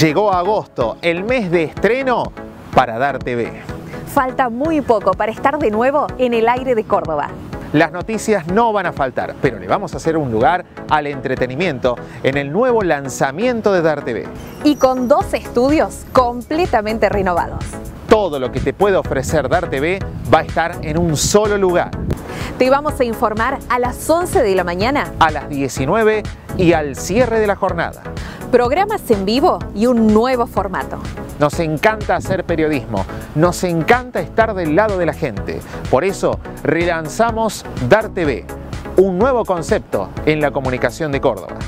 Llegó agosto, el mes de estreno para Dar TV. Falta muy poco para estar de nuevo en el aire de Córdoba. Las noticias no van a faltar, pero le vamos a hacer un lugar al entretenimiento en el nuevo lanzamiento de Dar TV. Y con dos estudios completamente renovados. Todo lo que te puede ofrecer Dar TV va a estar en un solo lugar. Te vamos a informar a las 11 de la mañana, a las 19 y al cierre de la jornada. Programas en vivo y un nuevo formato. Nos encanta hacer periodismo, nos encanta estar del lado de la gente. Por eso relanzamos Dar TV, un nuevo concepto en la comunicación de Córdoba.